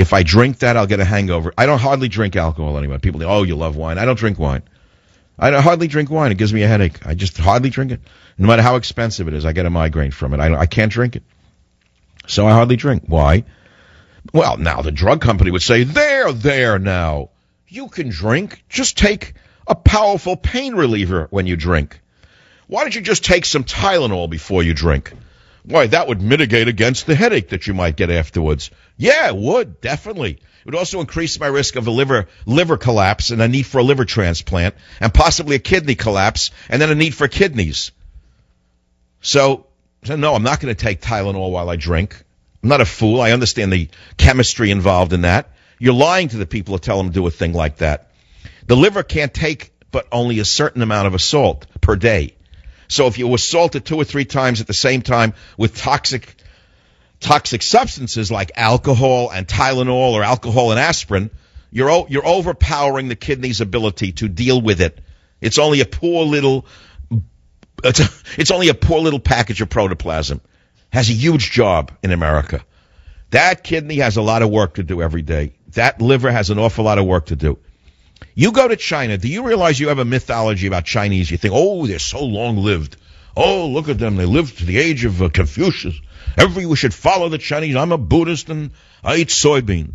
If I drink that, I'll get a hangover. I don't hardly drink alcohol anymore. People say, "Oh, you love wine." I don't drink wine. I don't hardly drink wine. It gives me a headache. I just hardly drink it. No matter how expensive it is, I get a migraine from it. I, I can't drink it. So I hardly drink. Why? Well, now the drug company would say, there, there now. You can drink. Just take a powerful pain reliever when you drink. Why don't you just take some Tylenol before you drink? Why, that would mitigate against the headache that you might get afterwards. Yeah, it would, definitely. It would also increase my risk of a liver, liver collapse and a need for a liver transplant and possibly a kidney collapse and then a need for kidneys. So, so no, I'm not going to take Tylenol while I drink. I'm not a fool. I understand the chemistry involved in that. You're lying to the people to tell them to do a thing like that. The liver can't take but only a certain amount of assault per day. So if you assault it two or three times at the same time with toxic toxic substances like alcohol and Tylenol or alcohol and aspirin, you're you're overpowering the kidney's ability to deal with it. It's only a poor little it's, a, it's only a poor little package of protoplasm. Has a huge job in America. That kidney has a lot of work to do every day. That liver has an awful lot of work to do. You go to China. Do you realize you have a mythology about Chinese? You think, oh, they're so long lived. Oh, look at them. They lived to the age of uh, Confucius. Every we should follow the Chinese. I'm a Buddhist and I eat soybean.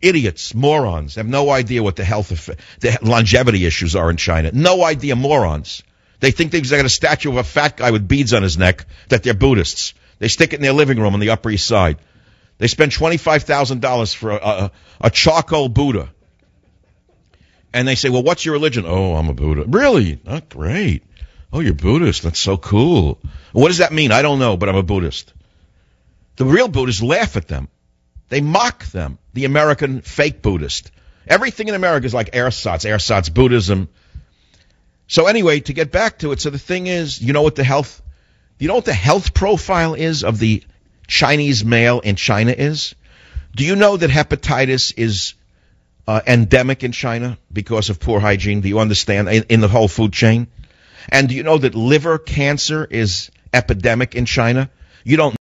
Idiots, morons, have no idea what the health, of, the longevity issues are in China. No idea, morons. They think they've got a statue of a fat guy with beads on his neck that they're Buddhists. They stick it in their living room on the Upper East Side. They spend $25,000 for a, a, a charcoal Buddha. And they say, well, what's your religion? Oh, I'm a Buddha. Really? Not great. Oh, you're Buddhist. That's so cool. What does that mean? I don't know, but I'm a Buddhist. The real Buddhists laugh at them. They mock them, the American fake Buddhist. Everything in America is like ersatz, ersatz Buddhism. So anyway, to get back to it, so the thing is, you know what the health, you know what the health profile is of the Chinese male in China is? Do you know that hepatitis is uh, endemic in China because of poor hygiene? Do you understand in, in the whole food chain? And do you know that liver cancer is epidemic in China? You don't